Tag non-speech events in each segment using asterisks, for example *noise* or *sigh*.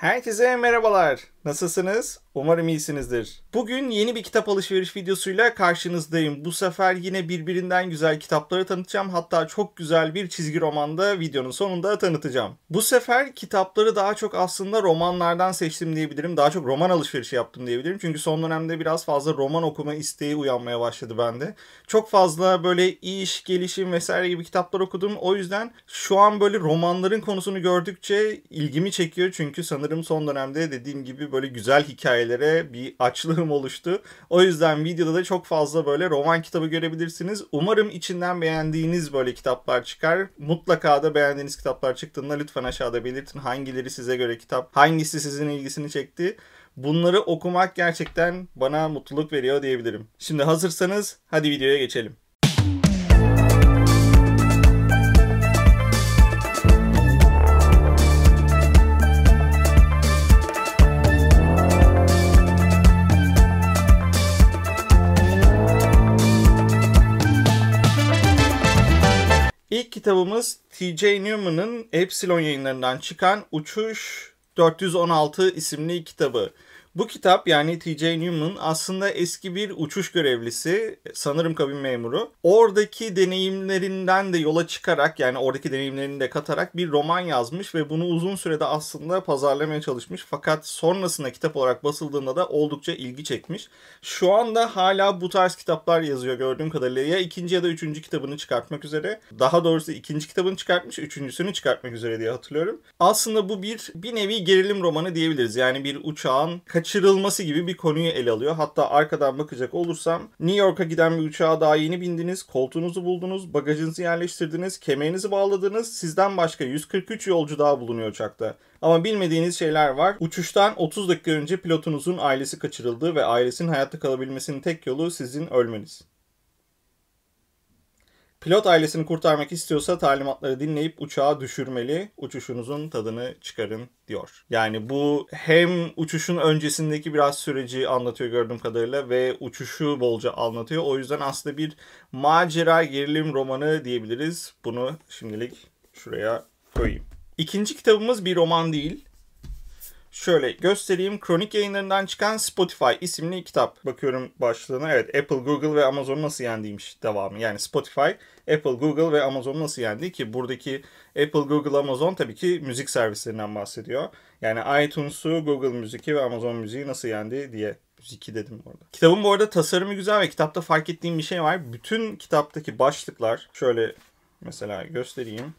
Herkese merhabalar. Nasılsınız? Umarım iyisinizdir. Bugün yeni bir kitap alışveriş videosuyla karşınızdayım. Bu sefer yine birbirinden güzel kitapları tanıtacağım. Hatta çok güzel bir çizgi romanda videonun sonunda tanıtacağım. Bu sefer kitapları daha çok aslında romanlardan seçtim diyebilirim. Daha çok roman alışverişi yaptım diyebilirim. Çünkü son dönemde biraz fazla roman okuma isteği uyanmaya başladı bende. Çok fazla böyle iş, gelişim vesaire gibi kitaplar okudum. O yüzden şu an böyle romanların konusunu gördükçe ilgimi çekiyor. Çünkü sanırım son dönemde dediğim gibi böyle güzel hikayelere bir açlığım oluştu. O yüzden videoda da çok fazla böyle roman kitabı görebilirsiniz. Umarım içinden beğendiğiniz böyle kitaplar çıkar. Mutlaka da beğendiğiniz kitaplar çıktığında lütfen aşağıda belirtin hangileri size göre kitap, hangisi sizin ilgisini çekti. Bunları okumak gerçekten bana mutluluk veriyor diyebilirim. Şimdi hazırsanız hadi videoya geçelim. Kitabımız T.J. Newman'ın Epsilon yayınlarından çıkan Uçuş 416 isimli kitabı. Bu kitap yani T.J. Newman aslında eski bir uçuş görevlisi, sanırım kabin memuru. Oradaki deneyimlerinden de yola çıkarak yani oradaki deneyimlerini de katarak bir roman yazmış ve bunu uzun sürede aslında pazarlamaya çalışmış. Fakat sonrasında kitap olarak basıldığında da oldukça ilgi çekmiş. Şu anda hala bu tarz kitaplar yazıyor gördüğüm kadarıyla. Ya ikinci ya da üçüncü kitabını çıkartmak üzere. Daha doğrusu ikinci kitabını çıkartmış, üçüncüsünü çıkartmak üzere diye hatırlıyorum. Aslında bu bir bir nevi gerilim romanı diyebiliriz. Yani bir uçağın kaçırılması gibi bir konuyu ele alıyor. Hatta arkadan bakacak olursam New York'a giden bir uçağa daha yeni bindiniz, koltuğunuzu buldunuz, bagajınızı yerleştirdiniz, kemerinizi bağladınız. Sizden başka 143 yolcu daha bulunuyor uçakta. Ama bilmediğiniz şeyler var. Uçuştan 30 dakika önce pilotunuzun ailesi kaçırıldı ve ailesinin hayatta kalabilmesinin tek yolu sizin ölmeniz. Pilot ailesini kurtarmak istiyorsa talimatları dinleyip uçağı düşürmeli. Uçuşunuzun tadını çıkarın diyor. Yani bu hem uçuşun öncesindeki biraz süreci anlatıyor gördüğüm kadarıyla ve uçuşu bolca anlatıyor. O yüzden aslında bir macera gerilim romanı diyebiliriz. Bunu şimdilik şuraya koyayım. İkinci kitabımız bir roman değil. Şöyle göstereyim. Kronik yayınlarından çıkan Spotify isimli kitap. Bakıyorum başlığına. Evet Apple, Google ve Amazon nasıl yendiymiş devamı. Yani Spotify, Apple, Google ve Amazon nasıl yendi ki buradaki Apple, Google, Amazon tabii ki müzik servislerinden bahsediyor. Yani iTunes'u, Google Müzik'i ve Amazon Müziği nasıl yendi diye Müziki dedim orada. Kitabın bu arada tasarımı güzel ve kitapta fark ettiğim bir şey var. Bütün kitaptaki başlıklar şöyle mesela göstereyim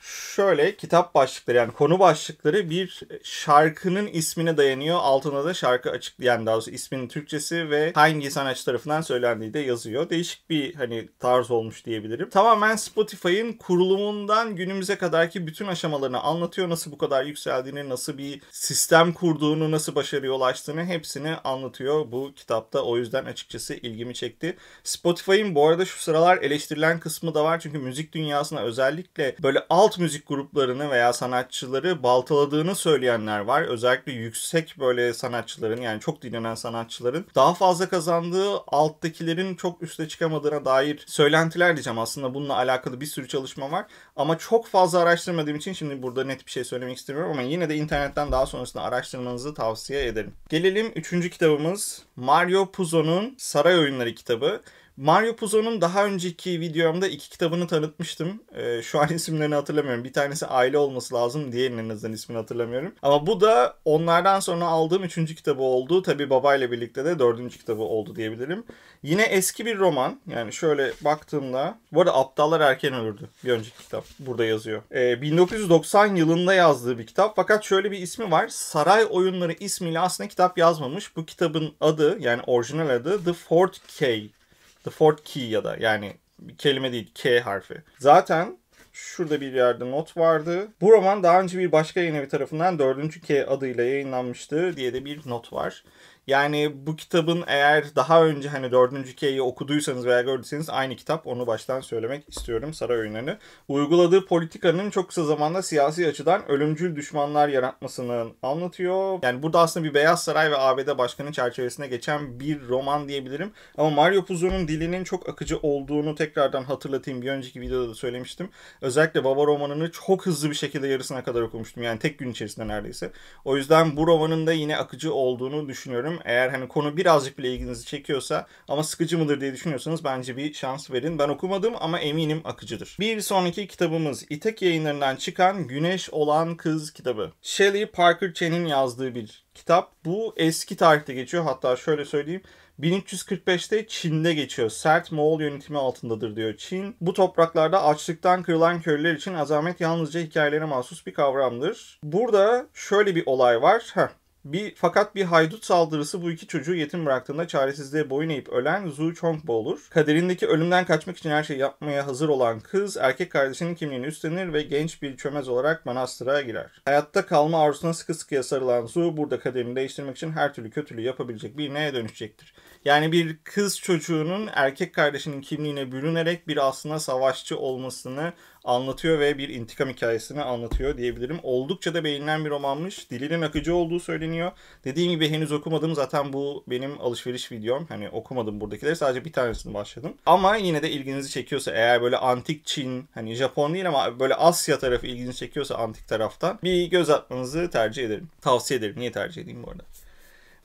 şöyle kitap başlıkları yani konu başlıkları bir şarkının ismine dayanıyor. Altına da şarkı açıklayan daha doğrusu isminin Türkçesi ve hangi sanatçı tarafından söylendiği de yazıyor. Değişik bir hani tarz olmuş diyebilirim. Tamamen Spotify'ın kurulumundan günümüze kadarki bütün aşamalarını anlatıyor. Nasıl bu kadar yükseldiğini, nasıl bir sistem kurduğunu, nasıl başarıya ulaştığını hepsini anlatıyor bu kitapta. O yüzden açıkçası ilgimi çekti. Spotify'ın bu arada şu sıralar eleştirilen kısmı da var. Çünkü müzik dünyasına özellikle böyle alt alt müzik gruplarını veya sanatçıları baltaladığını söyleyenler var. Özellikle yüksek böyle sanatçıların yani çok dinlenen sanatçıların daha fazla kazandığı alttakilerin çok üste çıkamadığına dair söylentiler diyeceğim. Aslında bununla alakalı bir sürü çalışma var. Ama çok fazla araştırmadığım için şimdi burada net bir şey söylemek istemiyorum ama yine de internetten daha sonrasında araştırmanızı tavsiye ederim. Gelelim üçüncü kitabımız Mario Puzo'nun Saray Oyunları kitabı. Mario Puzo'nun daha önceki videomda iki kitabını tanıtmıştım. Ee, şu an *laughs* isimlerini hatırlamıyorum. Bir tanesi Aile olması lazım. Diğerinin azından ismini hatırlamıyorum. Ama bu da onlardan sonra aldığım üçüncü kitabı oldu. Tabi babayla birlikte de dördüncü kitabı oldu diyebilirim. Yine eski bir roman. Yani şöyle baktığımda. Bu arada Aptallar Erken Ölürdü. Bir önceki kitap. Burada yazıyor. Ee, 1990 yılında yazdığı bir kitap. Fakat şöyle bir ismi var. Saray Oyunları ismiyle aslında kitap yazmamış. Bu kitabın adı yani orijinal adı The Fourth K The fourth key ya da yani kelime değil K harfi. Zaten şurada bir yerde not vardı. Bu roman daha önce bir başka yayın evi tarafından 4. K adıyla yayınlanmıştı diye de bir not var. Yani bu kitabın eğer daha önce hani 4. K'yi okuduysanız veya gördüyseniz aynı kitap. Onu baştan söylemek istiyorum saray oyunlarını. Uyguladığı politikanın çok kısa zamanda siyasi açıdan ölümcül düşmanlar yaratmasını anlatıyor. Yani burada aslında bir Beyaz Saray ve ABD başkanı çerçevesine geçen bir roman diyebilirim. Ama Mario Puzo'nun dilinin çok akıcı olduğunu tekrardan hatırlatayım. Bir önceki videoda da söylemiştim. Özellikle Baba romanını çok hızlı bir şekilde yarısına kadar okumuştum. Yani tek gün içerisinde neredeyse. O yüzden bu romanın da yine akıcı olduğunu düşünüyorum. Eğer hani konu birazcık bile ilginizi çekiyorsa ama sıkıcı mıdır diye düşünüyorsanız bence bir şans verin. Ben okumadım ama eminim akıcıdır. Bir sonraki kitabımız İtek yayınlarından çıkan Güneş olan Kız kitabı. Shelley Parker Chen'in yazdığı bir kitap. Bu eski tarihte geçiyor. Hatta şöyle söyleyeyim. 1345'te Çin'de geçiyor. Sert Moğol yönetimi altındadır diyor Çin. Bu topraklarda açlıktan kırılan köylüler için azamet yalnızca hikayelere mahsus bir kavramdır. Burada şöyle bir olay var. Heh, bir, fakat bir haydut saldırısı bu iki çocuğu yetim bıraktığında çaresizliğe boyun eğip ölen Zhu Chongbo olur. Kaderindeki ölümden kaçmak için her şeyi yapmaya hazır olan kız erkek kardeşinin kimliğini üstlenir ve genç bir çömez olarak manastıra girer. Hayatta kalma arzusuna sıkı sıkıya sarılan Zhu burada kaderini değiştirmek için her türlü kötülüğü yapabilecek bir neye dönüşecektir. Yani bir kız çocuğunun erkek kardeşinin kimliğine bürünerek bir aslında savaşçı olmasını anlatıyor ve bir intikam hikayesini anlatıyor diyebilirim. Oldukça da beğenilen bir romanmış. Dilinin akıcı olduğu söyleniyor. Dediğim gibi henüz okumadım. Zaten bu benim alışveriş videom. Hani okumadım buradakileri. Sadece bir tanesini başladım. Ama yine de ilginizi çekiyorsa eğer böyle antik Çin, hani Japon değil ama böyle Asya tarafı ilginizi çekiyorsa antik taraftan bir göz atmanızı tercih ederim. Tavsiye ederim. Niye tercih edeyim bu arada?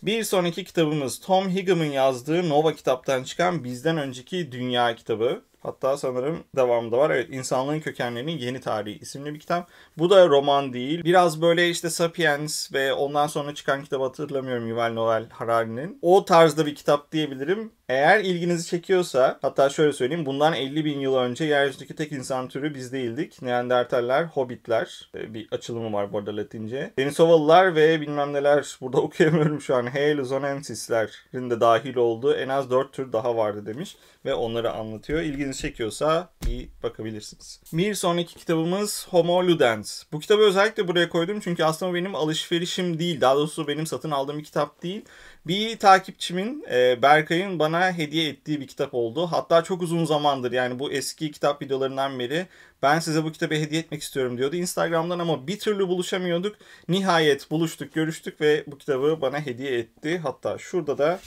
Bir sonraki kitabımız Tom Higgin'in yazdığı Nova kitaptan çıkan Bizden Önceki Dünya kitabı. Hatta sanırım devamında var. Evet, İnsanlığın Kökenlerinin Yeni Tarihi isimli bir kitap. Bu da roman değil. Biraz böyle işte Sapiens ve ondan sonra çıkan kitabı hatırlamıyorum Yuval Noel Harari'nin. O tarzda bir kitap diyebilirim. Eğer ilginizi çekiyorsa hatta şöyle söyleyeyim bundan 50 bin yıl önce yeryüzündeki tek insan türü biz değildik. Neandertaller, Hobbitler e, bir açılımı var bu arada Latince. Denisovalılar ve bilmem neler burada *laughs* okuyamıyorum şu an. Heiluzonensislerin de dahil olduğu en az 4 tür daha vardı demiş ve onları anlatıyor. İlginizi çekiyorsa bir bakabilirsiniz. Bir sonraki kitabımız Homo Ludens. Bu kitabı özellikle buraya koydum çünkü aslında benim alışverişim değil. Daha doğrusu benim satın aldığım bir kitap değil. Bir takipçimin e, Berkay'ın bana hediye ettiği bir kitap oldu. Hatta çok uzun zamandır yani bu eski kitap videolarından beri ben size bu kitabı hediye etmek istiyorum diyordu Instagram'dan ama bir türlü buluşamıyorduk. Nihayet buluştuk, görüştük ve bu kitabı bana hediye etti. Hatta şurada da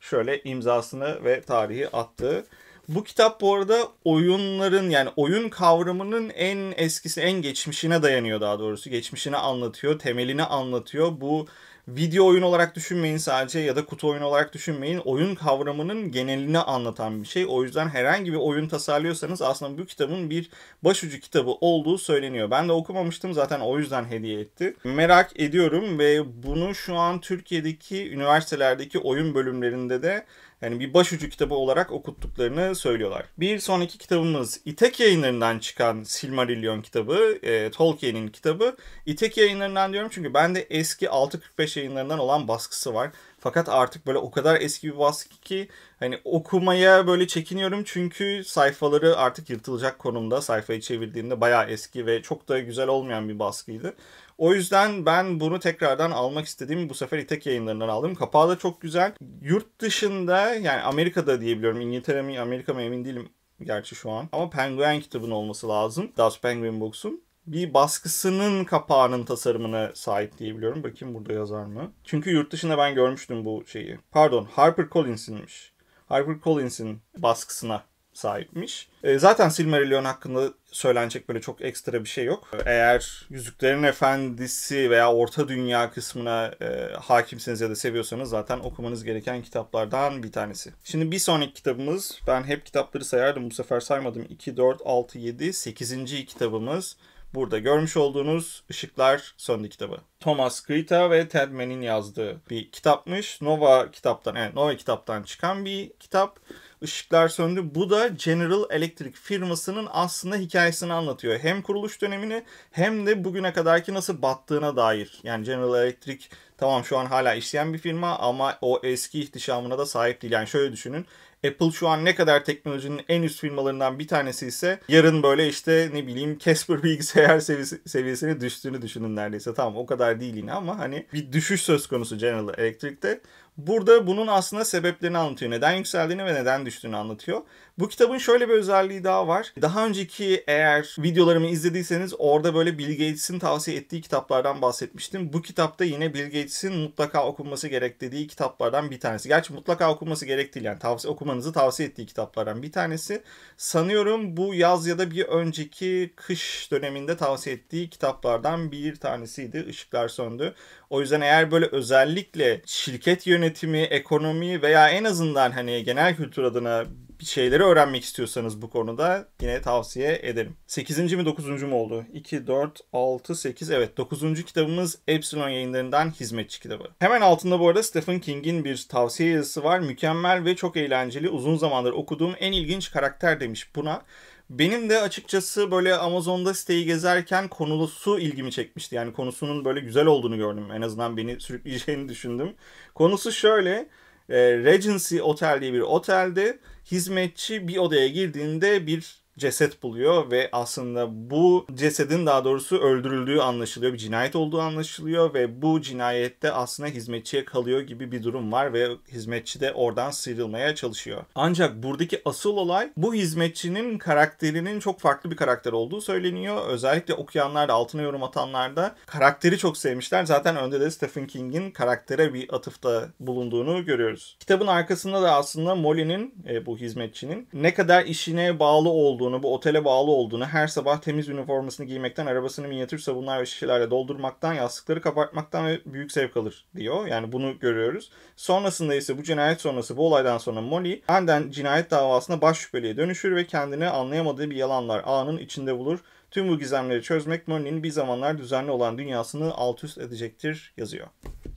şöyle imzasını ve tarihi attı. Bu kitap bu arada oyunların yani oyun kavramının en eskisi, en geçmişine dayanıyor daha doğrusu. Geçmişini anlatıyor, temelini anlatıyor. Bu video oyun olarak düşünmeyin sadece ya da kutu oyun olarak düşünmeyin. Oyun kavramının genelini anlatan bir şey. O yüzden herhangi bir oyun tasarlıyorsanız aslında bu kitabın bir başucu kitabı olduğu söyleniyor. Ben de okumamıştım zaten o yüzden hediye etti. Merak ediyorum ve bunu şu an Türkiye'deki üniversitelerdeki oyun bölümlerinde de yani bir başucu kitabı olarak okuttuklarını söylüyorlar. Bir sonraki kitabımız İtek yayınlarından çıkan Silmarillion kitabı, e, Tolkien'in kitabı. İtek yayınlarından diyorum çünkü bende eski 645 yayınlarından olan baskısı var. Fakat artık böyle o kadar eski bir baskı ki hani okumaya böyle çekiniyorum çünkü sayfaları artık yırtılacak konumda. Sayfayı çevirdiğimde bayağı eski ve çok da güzel olmayan bir baskıydı. O yüzden ben bunu tekrardan almak istediğim bu sefer İtek yayınlarından aldım. Kapağı da çok güzel. Yurt dışında yani Amerika'da diyebiliyorum. İngiltere mi Amerika mı emin değilim gerçi şu an. Ama Penguin kitabın olması lazım. Das Penguin Books'un bir baskısının kapağının tasarımına sahip diyebiliyorum. Bakayım burada yazar mı? Çünkü yurt dışında ben görmüştüm bu şeyi. Pardon Harper Collins'inmiş. Harper Collins'in baskısına sahipmiş. E, zaten Silmarillion hakkında söylenecek böyle çok ekstra bir şey yok. Eğer Yüzüklerin Efendisi veya Orta Dünya kısmına e, hakimseniz ya da seviyorsanız zaten okumanız gereken kitaplardan bir tanesi. Şimdi bir sonraki kitabımız, ben hep kitapları sayardım bu sefer saymadım. 2, 4, 6, 7, 8. kitabımız. Burada görmüş olduğunuz Işıklar Söndü kitabı. Thomas Grita ve Ted Mann'in yazdığı bir kitapmış. Nova kitaptan, evet Nova kitaptan çıkan bir kitap. Işıklar söndü. Bu da General Electric firmasının aslında hikayesini anlatıyor. Hem kuruluş dönemini hem de bugüne kadarki nasıl battığına dair. Yani General Electric tamam şu an hala işleyen bir firma ama o eski ihtişamına da sahip değil. Yani şöyle düşünün. Apple şu an ne kadar teknolojinin en üst firmalarından bir tanesi ise yarın böyle işte ne bileyim Casper bilgisayar seviyesi, seviyesine düştüğünü düşünün neredeyse. Tamam o kadar değil yine ama hani bir düşüş söz konusu General Electric'te. Burada bunun aslında sebeplerini anlatıyor. Neden yükseldiğini ve neden düştüğünü anlatıyor. Bu kitabın şöyle bir özelliği daha var. Daha önceki eğer videolarımı izlediyseniz orada böyle Bill Gates'in tavsiye ettiği kitaplardan bahsetmiştim. Bu kitapta yine Bill Gates'in mutlaka okunması gerek dediği kitaplardan bir tanesi. Gerçi mutlaka okunması gerek değil yani tavsiye, okumanızı tavsiye ettiği kitaplardan bir tanesi. Sanıyorum bu yaz ya da bir önceki kış döneminde tavsiye ettiği kitaplardan bir tanesiydi. Işıklar söndü. O yüzden eğer böyle özellikle şirket yönetimi, ekonomi veya en azından hani genel kültür adına bir şeyleri öğrenmek istiyorsanız bu konuda yine tavsiye ederim. 8. mi 9. mu oldu? 2, 4, 6, 8 evet 9. kitabımız Epsilon yayınlarından Hizmetçi kitabı. Hemen altında bu arada Stephen King'in bir tavsiye yazısı var. Mükemmel ve çok eğlenceli uzun zamandır okuduğum en ilginç karakter demiş buna. Benim de açıkçası böyle Amazon'da siteyi gezerken konusu ilgimi çekmişti. Yani konusunun böyle güzel olduğunu gördüm. En azından beni sürükleyeceğini düşündüm. Konusu şöyle. Regency Otel diye bir otelde hizmetçi bir odaya girdiğinde bir ceset buluyor ve aslında bu cesedin daha doğrusu öldürüldüğü anlaşılıyor. Bir cinayet olduğu anlaşılıyor ve bu cinayette aslında hizmetçiye kalıyor gibi bir durum var ve hizmetçi de oradan sıyrılmaya çalışıyor. Ancak buradaki asıl olay bu hizmetçinin karakterinin çok farklı bir karakter olduğu söyleniyor. Özellikle okuyanlar da altına yorum atanlar da karakteri çok sevmişler. Zaten önde de Stephen King'in karaktere bir atıfta bulunduğunu görüyoruz. Kitabın arkasında da aslında Molly'nin e, bu hizmetçinin ne kadar işine bağlı olduğu olduğunu, bu otele bağlı olduğunu, her sabah temiz üniformasını giymekten, arabasını minyatür sabunlar ve şişelerle doldurmaktan, yastıkları kapatmaktan ve büyük zevk alır diyor. Yani bunu görüyoruz. Sonrasında ise bu cinayet sonrası, bu olaydan sonra Molly, Anden cinayet davasında baş şüpheliye dönüşür ve kendini anlayamadığı bir yalanlar ağının içinde bulur. Tüm bu gizemleri çözmek Molly'nin bir zamanlar düzenli olan dünyasını alt üst edecektir yazıyor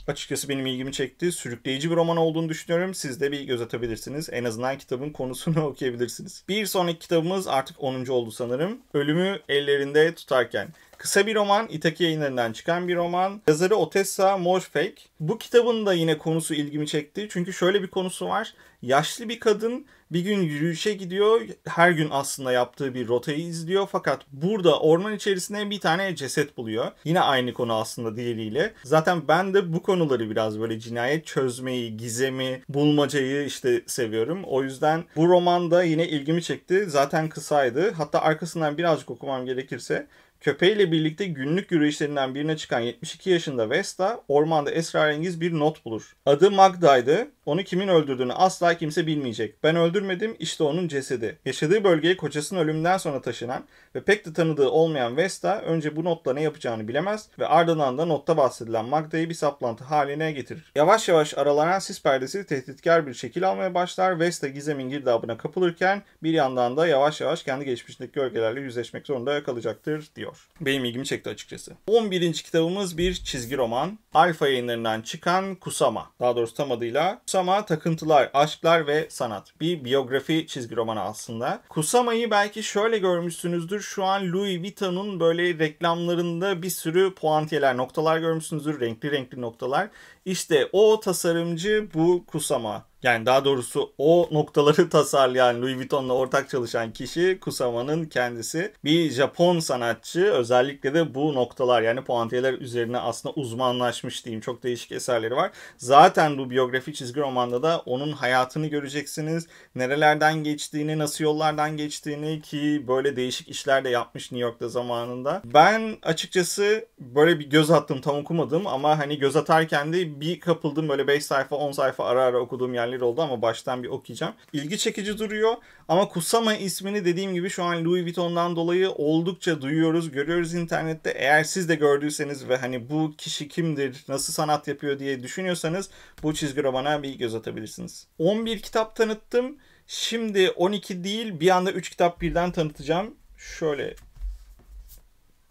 açıkçası benim ilgimi çekti. Sürükleyici bir roman olduğunu düşünüyorum. Siz de bir göz atabilirsiniz. En azından kitabın konusunu *laughs* okuyabilirsiniz. Bir sonraki kitabımız artık 10. oldu sanırım. Ölümü ellerinde tutarken. Kısa bir roman, Itaki yayınlarından çıkan bir roman. Yazarı Otessa Moshfegh. Bu kitabın da yine konusu ilgimi çekti. Çünkü şöyle bir konusu var. Yaşlı bir kadın bir gün yürüyüşe gidiyor. Her gün aslında yaptığı bir rotayı izliyor. Fakat burada orman içerisinde bir tane ceset buluyor. Yine aynı konu aslında diğeriyle. Zaten ben de bu konuları biraz böyle cinayet çözmeyi, gizemi, bulmacayı işte seviyorum. O yüzden bu romanda yine ilgimi çekti. Zaten kısaydı. Hatta arkasından birazcık okumam gerekirse Köpeğiyle birlikte günlük yürüyüşlerinden birine çıkan 72 yaşında Vesta ormanda esrarengiz bir not bulur. Adı Magda'ydı. Onu kimin öldürdüğünü asla kimse bilmeyecek. Ben öldürmedim işte onun cesedi. Yaşadığı bölgeye kocasının ölümünden sonra taşınan ve pek de tanıdığı olmayan Vesta önce bu notla ne yapacağını bilemez ve ardından da notta bahsedilen Magda'yı bir saplantı haline getirir. Yavaş yavaş aralanan sis perdesi tehditkar bir şekil almaya başlar. Vesta gizemin girdabına kapılırken bir yandan da yavaş yavaş kendi geçmişindeki gölgelerle yüzleşmek zorunda kalacaktır diyor ediyor. Benim ilgimi çekti açıkçası. 11. kitabımız bir çizgi roman. Alfa yayınlarından çıkan Kusama. Daha doğrusu tam adıyla Kusama Takıntılar, Aşklar ve Sanat. Bir biyografi çizgi romanı aslında. Kusama'yı belki şöyle görmüşsünüzdür. Şu an Louis Vuitton'un böyle reklamlarında bir sürü puantiyeler, noktalar görmüşsünüzdür. Renkli renkli noktalar. İşte o tasarımcı bu Kusama. Yani daha doğrusu o noktaları *laughs* tasarlayan Louis Vuitton'la ortak çalışan kişi Kusama'nın kendisi. Bir Japon sanatçı özellikle de bu noktalar yani puantiyeler üzerine aslında uzmanlaşmış diyeyim. Çok değişik eserleri var. Zaten bu biyografi çizgi romanda da onun hayatını göreceksiniz. Nerelerden geçtiğini, nasıl yollardan geçtiğini ki böyle değişik işler de yapmış New York'ta zamanında. Ben açıkçası böyle bir göz attım tam okumadım ama hani göz atarken de bir kapıldım böyle 5 sayfa 10 sayfa ara ara okuduğum yerler yerleri oldu ama baştan bir okuyacağım. İlgi çekici duruyor ama Kusama ismini dediğim gibi şu an Louis Vuitton'dan dolayı oldukça duyuyoruz, görüyoruz internette. Eğer siz de gördüyseniz ve hani bu kişi kimdir, nasıl sanat yapıyor diye düşünüyorsanız bu çizgi romana bir göz atabilirsiniz. 11 kitap tanıttım. Şimdi 12 değil bir anda 3 kitap birden tanıtacağım. Şöyle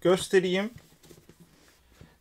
göstereyim.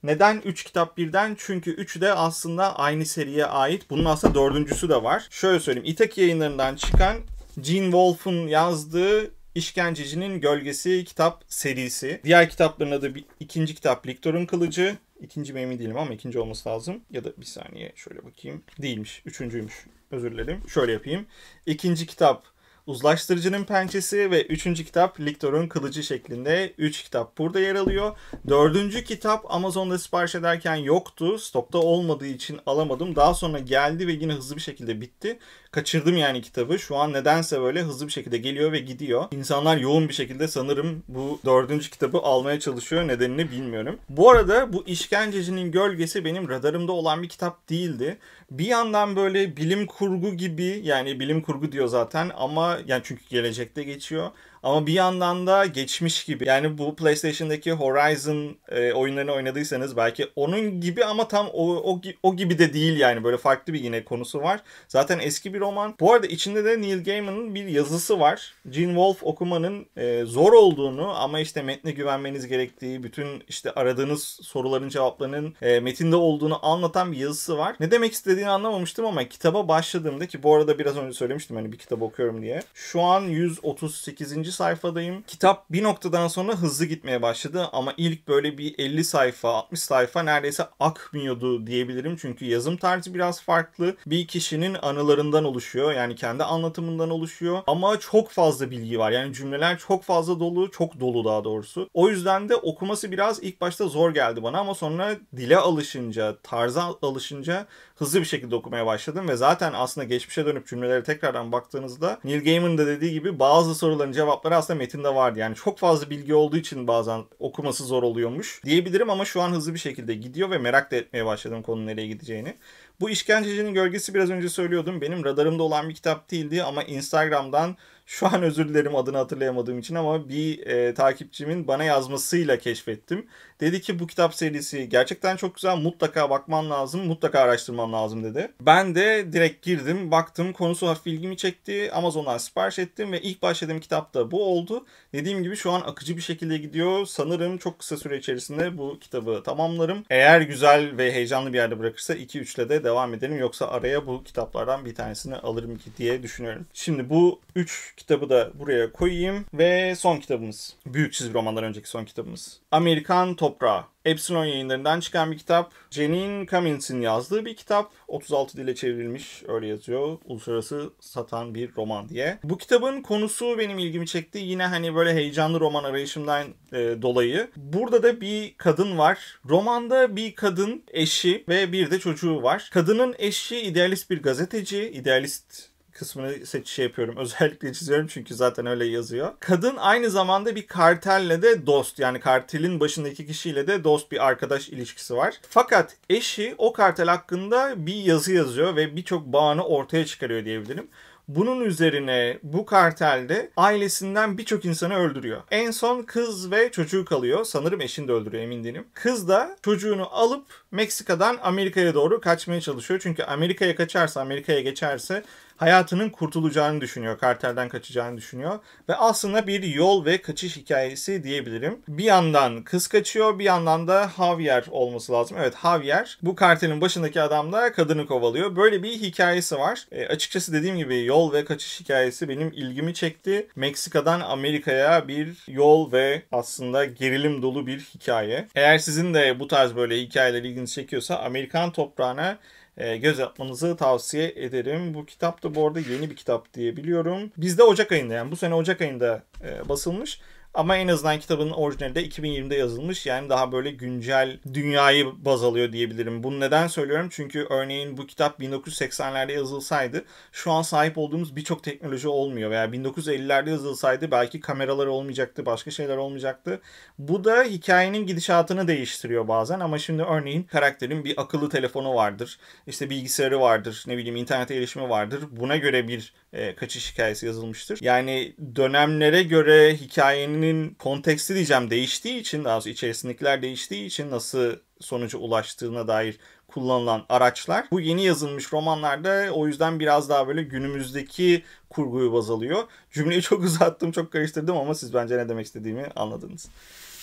Neden 3 kitap birden? Çünkü 3'ü de aslında aynı seriye ait. Bunun aslında dördüncüsü de var. Şöyle söyleyeyim. İtaki yayınlarından çıkan Gene Wolfe'un yazdığı İşkencecinin Gölgesi kitap serisi. Diğer kitapların adı bir, ikinci kitap Liktor'un Kılıcı. İkinci mi emin değilim ama ikinci olması lazım. Ya da bir saniye şöyle bakayım. Değilmiş. Üçüncüymüş. Özür dilerim. Şöyle yapayım. İkinci kitap Uzlaştırıcının Pençesi ve üçüncü kitap Liktor'un Kılıcı şeklinde üç kitap burada yer alıyor. Dördüncü kitap Amazon'da sipariş ederken yoktu. Stokta olmadığı için alamadım. Daha sonra geldi ve yine hızlı bir şekilde bitti. Kaçırdım yani kitabı. Şu an nedense böyle hızlı bir şekilde geliyor ve gidiyor. İnsanlar yoğun bir şekilde sanırım bu dördüncü kitabı almaya çalışıyor. Nedenini bilmiyorum. Bu arada bu işkencecinin gölgesi benim radarımda olan bir kitap değildi. Bir yandan böyle bilim kurgu gibi yani bilim kurgu diyor zaten ama yani çünkü gelecekte geçiyor. Ama bir yandan da geçmiş gibi. Yani bu PlayStation'daki Horizon e, oyunlarını oynadıysanız belki onun gibi ama tam o, o, o gibi de değil yani. Böyle farklı bir yine konusu var. Zaten eski bir roman. Bu arada içinde de Neil Gaiman'ın bir yazısı var. Gene Wolfe okumanın e, zor olduğunu ama işte metne güvenmeniz gerektiği, bütün işte aradığınız soruların cevaplarının e, metinde olduğunu anlatan bir yazısı var. Ne demek istediğini anlamamıştım ama kitaba başladığımda ki bu arada biraz önce söylemiştim hani bir kitap okuyorum diye. Şu an 138 sayfadayım. Kitap bir noktadan sonra hızlı gitmeye başladı ama ilk böyle bir 50 sayfa, 60 sayfa neredeyse akmıyordu diyebilirim. Çünkü yazım tarzı biraz farklı. Bir kişinin anılarından oluşuyor. Yani kendi anlatımından oluşuyor. Ama çok fazla bilgi var. Yani cümleler çok fazla dolu, çok dolu daha doğrusu. O yüzden de okuması biraz ilk başta zor geldi bana ama sonra dile alışınca, tarza alışınca hızlı bir şekilde okumaya başladım ve zaten aslında geçmişe dönüp cümlelere tekrardan baktığınızda Neil Gaiman'ın da dediği gibi bazı soruların cevapları aslında metinde vardı. Yani çok fazla bilgi olduğu için bazen okuması zor oluyormuş diyebilirim ama şu an hızlı bir şekilde gidiyor ve merak da etmeye başladım konunun nereye gideceğini. Bu işkencecinin gölgesi biraz önce söylüyordum. Benim radarımda olan bir kitap değildi ama Instagram'dan şu an özür dilerim adını hatırlayamadığım için ama bir e, takipçimin bana yazmasıyla keşfettim. Dedi ki bu kitap serisi gerçekten çok güzel mutlaka bakman lazım mutlaka araştırman lazım dedi. Ben de direkt girdim baktım konusu hafif ilgimi çekti Amazon'dan sipariş ettim ve ilk başladığım kitap da bu oldu. Dediğim gibi şu an akıcı bir şekilde gidiyor. Sanırım çok kısa süre içerisinde bu kitabı tamamlarım. Eğer güzel ve heyecanlı bir yerde bırakırsa 2-3 ile de devam ederim. Yoksa araya bu kitaplardan bir tanesini alırım ki diye düşünüyorum. Şimdi bu 3 kitabı da buraya koyayım ve son kitabımız. Büyük çizgi romandan önceki son kitabımız. Amerikan Toprağı. Epsilon yayınlarından çıkan bir kitap. Janine Cummins'in yazdığı bir kitap. 36 dile çevrilmiş öyle yazıyor. Uluslararası satan bir roman diye. Bu kitabın konusu benim ilgimi çekti. Yine hani böyle heyecanlı roman arayışımdan e, dolayı. Burada da bir kadın var. Romanda bir kadın eşi ve bir de çocuğu var. Kadının eşi idealist bir gazeteci. idealist kısmını seç şey yapıyorum. *laughs* Özellikle çiziyorum çünkü zaten öyle yazıyor. Kadın aynı zamanda bir kartelle de dost. Yani kartelin başındaki kişiyle de dost bir arkadaş ilişkisi var. Fakat eşi o kartel hakkında bir yazı yazıyor ve birçok bağını ortaya çıkarıyor diyebilirim. Bunun üzerine bu kartelde ailesinden birçok insanı öldürüyor. En son kız ve çocuğu kalıyor. Sanırım eşini de öldürüyor emin değilim. Kız da çocuğunu alıp Meksika'dan Amerika'ya doğru kaçmaya çalışıyor. Çünkü Amerika'ya kaçarsa, Amerika'ya geçerse hayatının kurtulacağını düşünüyor. Kartelden kaçacağını düşünüyor. Ve aslında bir yol ve kaçış hikayesi diyebilirim. Bir yandan kız kaçıyor bir yandan da Javier olması lazım. Evet Javier bu kartelin başındaki adam da kadını kovalıyor. Böyle bir hikayesi var. E, açıkçası dediğim gibi yol ve kaçış hikayesi benim ilgimi çekti. Meksika'dan Amerika'ya bir yol ve aslında gerilim dolu bir hikaye. Eğer sizin de bu tarz böyle hikayeler ilginizi çekiyorsa Amerikan toprağına e, göz atmanızı tavsiye ederim. Bu kitap da bu arada yeni bir kitap diye biliyorum. Bizde Ocak ayında yani bu sene Ocak ayında e, basılmış. Ama en azından kitabın orijinali de 2020'de yazılmış. Yani daha böyle güncel dünyayı baz alıyor diyebilirim. Bunu neden söylüyorum? Çünkü örneğin bu kitap 1980'lerde yazılsaydı şu an sahip olduğumuz birçok teknoloji olmuyor. Veya 1950'lerde yazılsaydı belki kameralar olmayacaktı, başka şeyler olmayacaktı. Bu da hikayenin gidişatını değiştiriyor bazen. Ama şimdi örneğin karakterin bir akıllı telefonu vardır. İşte bilgisayarı vardır. Ne bileyim internete erişimi vardır. Buna göre bir e, kaçış hikayesi yazılmıştır. Yani dönemlere göre hikayenin konteksti diyeceğim değiştiği için daha doğrusu içerisindekiler değiştiği için nasıl sonuca ulaştığına dair kullanılan araçlar. Bu yeni yazılmış romanlarda o yüzden biraz daha böyle günümüzdeki kurguyu baz alıyor. Cümleyi çok *laughs* uzattım, çok karıştırdım ama siz bence ne demek istediğimi anladınız.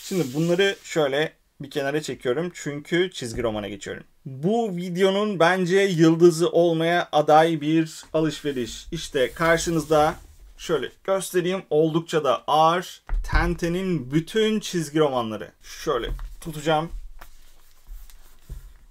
Şimdi bunları şöyle bir kenara çekiyorum çünkü çizgi romana geçiyorum. Bu videonun bence yıldızı olmaya aday bir alışveriş. İşte karşınızda Şöyle göstereyim. Oldukça da ağır. Tenten'in bütün çizgi romanları. Şöyle tutacağım.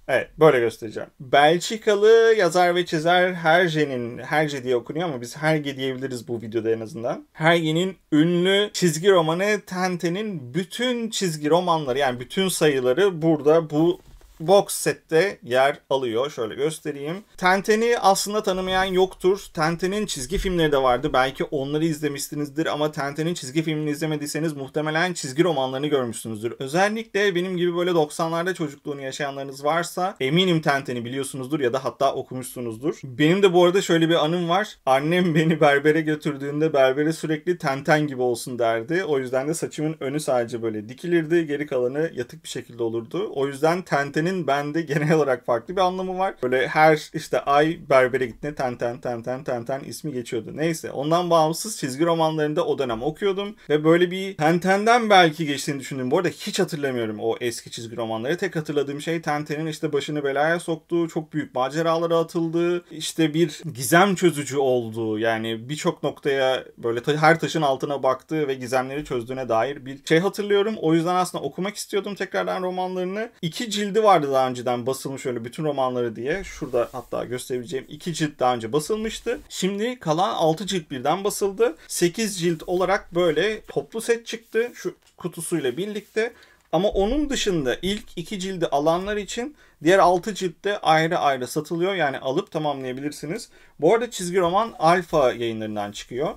Evet böyle göstereceğim. Belçikalı yazar ve çizer Herge'nin, Herge diye okunuyor ama biz Herge diyebiliriz bu videoda en azından. Herge'nin ünlü çizgi romanı Tenten'in bütün çizgi romanları yani bütün sayıları burada bu box sette yer alıyor. Şöyle göstereyim. Tenten'i aslında tanımayan yoktur. Tenten'in çizgi filmleri de vardı. Belki onları izlemişsinizdir ama Tenten'in çizgi filmini izlemediyseniz muhtemelen çizgi romanlarını görmüşsünüzdür. Özellikle benim gibi böyle 90'larda çocukluğunu yaşayanlarınız varsa eminim Tenten'i biliyorsunuzdur ya da hatta okumuşsunuzdur. Benim de bu arada şöyle bir anım var. Annem beni berbere götürdüğünde berbere sürekli Tenten gibi olsun derdi. O yüzden de saçımın önü sadece böyle dikilirdi. Geri kalanı yatık bir şekilde olurdu. O yüzden Tenten'in bende genel olarak farklı bir anlamı var. Böyle her işte ay berbere gittiğinde ten ten ten ten ten ten ismi geçiyordu. Neyse ondan bağımsız çizgi romanlarında o dönem okuyordum ve böyle bir Tenten'den belki geçtiğini düşündüm. Bu arada hiç hatırlamıyorum o eski çizgi romanları. Tek hatırladığım şey Tenten'in işte başını belaya soktuğu, çok büyük maceralara atıldığı, işte bir gizem çözücü olduğu yani birçok noktaya böyle her taşın altına baktığı ve gizemleri çözdüğüne dair bir şey hatırlıyorum. O yüzden aslında okumak istiyordum tekrardan romanlarını. İki cildi vardı daha önceden basılmış öyle bütün romanları diye. Şurada hatta gösterebileceğim iki cilt daha önce basılmıştı. Şimdi kalan 6 cilt birden basıldı. 8 cilt olarak böyle toplu set çıktı şu kutusuyla birlikte. Ama onun dışında ilk iki cildi alanlar için diğer 6 ciltte ayrı ayrı satılıyor. Yani alıp tamamlayabilirsiniz. Bu arada çizgi roman Alfa yayınlarından çıkıyor.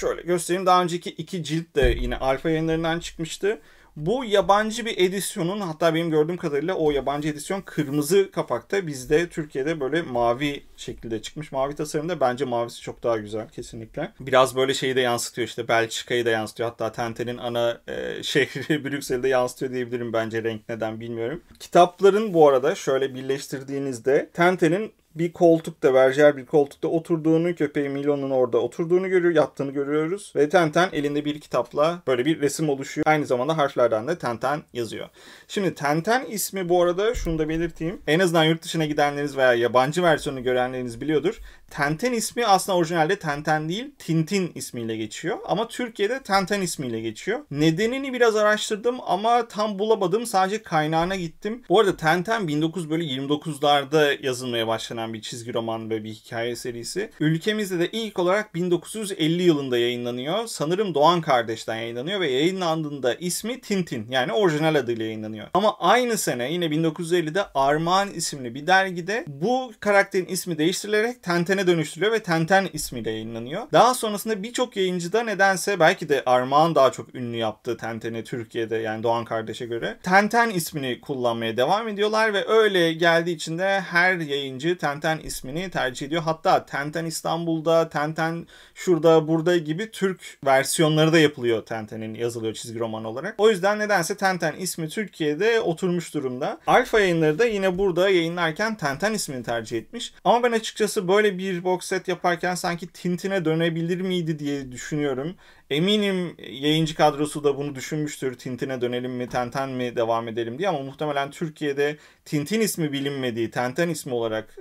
Şöyle göstereyim. Daha önceki iki cilt de yine Alfa yayınlarından çıkmıştı. Bu yabancı bir edisyonun hatta benim gördüğüm kadarıyla o yabancı edisyon kırmızı kapakta bizde Türkiye'de böyle mavi şekilde çıkmış. Mavi tasarımda bence mavisi çok daha güzel kesinlikle. Biraz böyle şeyi de yansıtıyor işte Belçika'yı da yansıtıyor. Hatta Tenten'in ana e, *laughs* şehri Brüksel'i de yansıtıyor diyebilirim bence renk neden bilmiyorum. Kitapların bu arada şöyle birleştirdiğinizde Tenten'in bir koltukta, berjer bir koltukta oturduğunu, köpeği Milo'nun orada oturduğunu görüyor, yattığını görüyoruz. Ve Tenten elinde bir kitapla böyle bir resim oluşuyor. Aynı zamanda harflerden de Tenten yazıyor. Şimdi Tenten ismi bu arada şunu da belirteyim. En azından yurt dışına gidenleriniz veya yabancı versiyonunu görenleriniz biliyordur. Tenten ismi aslında orijinalde Tenten değil, Tintin ismiyle geçiyor. Ama Türkiye'de Tenten ismiyle geçiyor. Nedenini biraz araştırdım ama tam bulamadım. Sadece kaynağına gittim. Bu arada Tenten 1929'larda yazılmaya başlanan bir çizgi roman ve bir hikaye serisi. Ülkemizde de ilk olarak 1950 yılında yayınlanıyor. Sanırım Doğan kardeşten yayınlanıyor ve yayınlandığında ismi Tintin yani orijinal adıyla yayınlanıyor. Ama aynı sene yine 1950'de Armağan isimli bir dergide bu karakterin ismi değiştirilerek Tenten'e dönüştürülüyor ve Tenten ismiyle yayınlanıyor. Daha sonrasında birçok yayıncı da nedense belki de Armağan daha çok ünlü yaptı Tenten'i Türkiye'de yani Doğan kardeşe göre. Tenten ismini kullanmaya devam ediyorlar ve öyle geldiği için de her yayıncı Tenten ismini tercih ediyor. Hatta Tenten İstanbul'da, Tenten şurada burada gibi Türk versiyonları da yapılıyor Tenten'in yazılıyor çizgi roman olarak. O yüzden nedense Tenten ismi Türkiye'de oturmuş durumda. Alfa yayınları da yine burada yayınlarken Tenten ismini tercih etmiş. Ama ben açıkçası böyle bir box set yaparken sanki Tintin'e dönebilir miydi diye düşünüyorum. Eminim yayıncı kadrosu da bunu düşünmüştür. Tintin'e dönelim mi, Tenten mi devam edelim diye ama muhtemelen Türkiye'de Tintin ismi bilinmediği, Tenten ismi olarak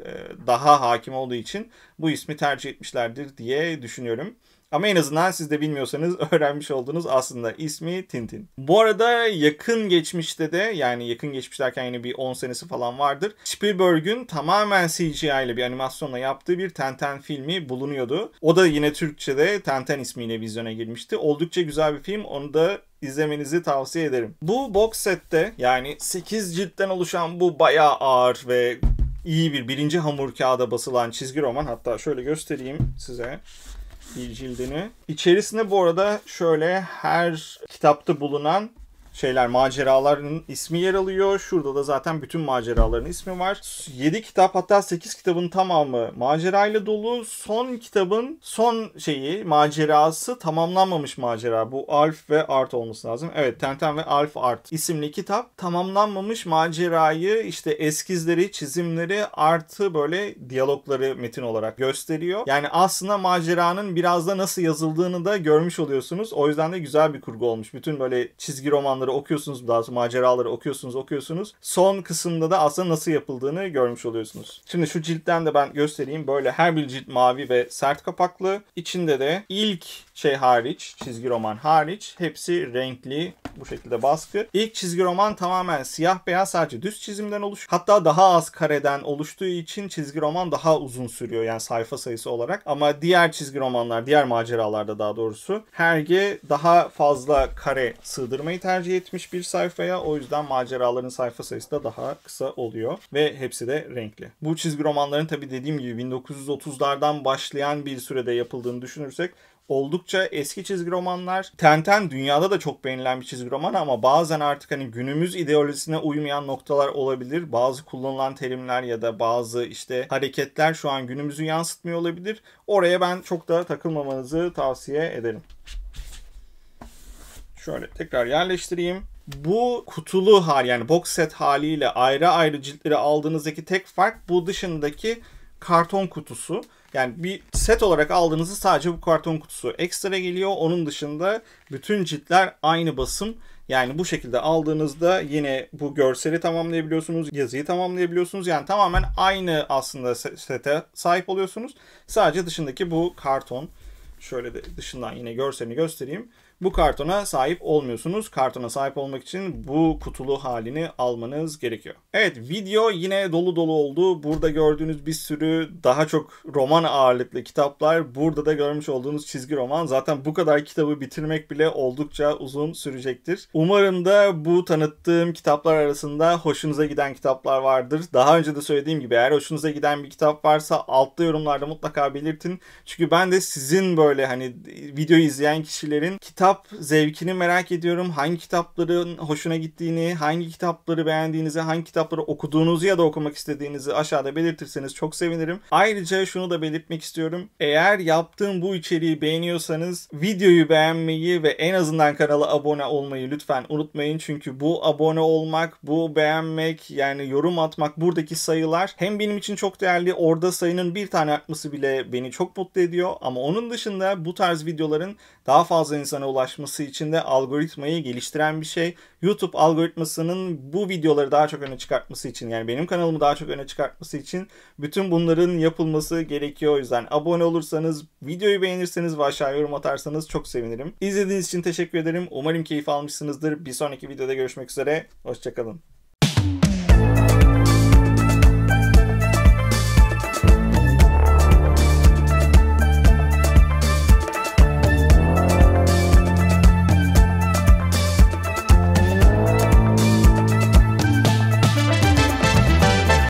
daha hakim olduğu için bu ismi tercih etmişlerdir diye düşünüyorum. Ama en azından siz de bilmiyorsanız *laughs* öğrenmiş olduğunuz aslında ismi Tintin. Bu arada yakın geçmişte de yani yakın geçmiş derken yine bir 10 senesi falan vardır. Spielberg'ün tamamen CGI ile bir animasyonla yaptığı bir Tenten filmi bulunuyordu. O da yine Türkçe'de Tenten ismiyle vizyona girmişti. Oldukça güzel bir film. Onu da izlemenizi tavsiye ederim. Bu box sette yani 8 ciltten oluşan bu bayağı ağır ve iyi bir birinci hamur kağıda basılan çizgi roman. Hatta şöyle göstereyim size cildini. İçerisinde bu arada şöyle her kitapta bulunan şeyler maceraların ismi yer alıyor. Şurada da zaten bütün maceraların ismi var. 7 kitap hatta 8 kitabın tamamı macerayla dolu. Son kitabın son şeyi macerası tamamlanmamış macera. Bu Alf ve Art olması lazım. Evet Tenten ve Alf Art isimli kitap tamamlanmamış macerayı işte eskizleri, çizimleri artı böyle diyalogları metin olarak gösteriyor. Yani aslında maceranın biraz da nasıl yazıldığını da görmüş oluyorsunuz. O yüzden de güzel bir kurgu olmuş. Bütün böyle çizgi romanlar romanları okuyorsunuz, daha sonra maceraları okuyorsunuz, okuyorsunuz. Son kısımda da aslında nasıl yapıldığını görmüş oluyorsunuz. Şimdi şu ciltten de ben göstereyim. Böyle her bir cilt mavi ve sert kapaklı. İçinde de ilk şey hariç, çizgi roman hariç hepsi renkli bu şekilde baskı. İlk çizgi roman tamamen siyah beyaz sadece düz çizimden oluşuyor. Hatta daha az kareden oluştuğu için çizgi roman daha uzun sürüyor yani sayfa sayısı olarak. Ama diğer çizgi romanlar, diğer maceralarda daha doğrusu Herge daha fazla kare sığdırmayı tercih etmiş bir sayfaya. O yüzden maceraların sayfa sayısı da daha kısa oluyor ve hepsi de renkli. Bu çizgi romanların tabi dediğim gibi 1930'lardan başlayan bir sürede yapıldığını düşünürsek oldukça eski çizgi romanlar. Tenten dünyada da çok beğenilen bir çizgi roman ama bazen artık hani günümüz ideolojisine uymayan noktalar olabilir. Bazı kullanılan terimler ya da bazı işte hareketler şu an günümüzü yansıtmıyor olabilir. Oraya ben çok da takılmamanızı tavsiye ederim. Şöyle tekrar yerleştireyim. Bu kutulu hal yani box set haliyle ayrı ayrı ciltleri aldığınızdaki tek fark bu dışındaki karton kutusu. Yani bir set olarak aldığınızda sadece bu karton kutusu ekstra geliyor. Onun dışında bütün ciltler aynı basım. Yani bu şekilde aldığınızda yine bu görseli tamamlayabiliyorsunuz, yazıyı tamamlayabiliyorsunuz. Yani tamamen aynı aslında sete sahip oluyorsunuz. Sadece dışındaki bu karton. Şöyle de dışından yine görselini göstereyim bu kartona sahip olmuyorsunuz. Kartona sahip olmak için bu kutulu halini almanız gerekiyor. Evet video yine dolu dolu oldu. Burada gördüğünüz bir sürü daha çok roman ağırlıklı kitaplar. Burada da görmüş olduğunuz çizgi roman. Zaten bu kadar kitabı bitirmek bile oldukça uzun sürecektir. Umarım da bu tanıttığım kitaplar arasında hoşunuza giden kitaplar vardır. Daha önce de söylediğim gibi eğer hoşunuza giden bir kitap varsa altta yorumlarda mutlaka belirtin. Çünkü ben de sizin böyle hani videoyu izleyen kişilerin kitap kitap zevkini merak ediyorum. Hangi kitapların hoşuna gittiğini, hangi kitapları beğendiğinizi, hangi kitapları okuduğunuzu ya da okumak istediğinizi aşağıda belirtirseniz çok sevinirim. Ayrıca şunu da belirtmek istiyorum. Eğer yaptığım bu içeriği beğeniyorsanız videoyu beğenmeyi ve en azından kanala abone olmayı lütfen unutmayın. Çünkü bu abone olmak, bu beğenmek, yani yorum atmak buradaki sayılar hem benim için çok değerli. Orada sayının bir tane artması bile beni çok mutlu ediyor. Ama onun dışında bu tarz videoların daha fazla insana ulaşması için de algoritmayı geliştiren bir şey. YouTube algoritmasının bu videoları daha çok öne çıkartması için yani benim kanalımı daha çok öne çıkartması için bütün bunların yapılması gerekiyor. O yüzden abone olursanız, videoyu beğenirseniz ve aşağı yorum atarsanız çok sevinirim. İzlediğiniz için teşekkür ederim. Umarım keyif almışsınızdır. Bir sonraki videoda görüşmek üzere. Hoşçakalın.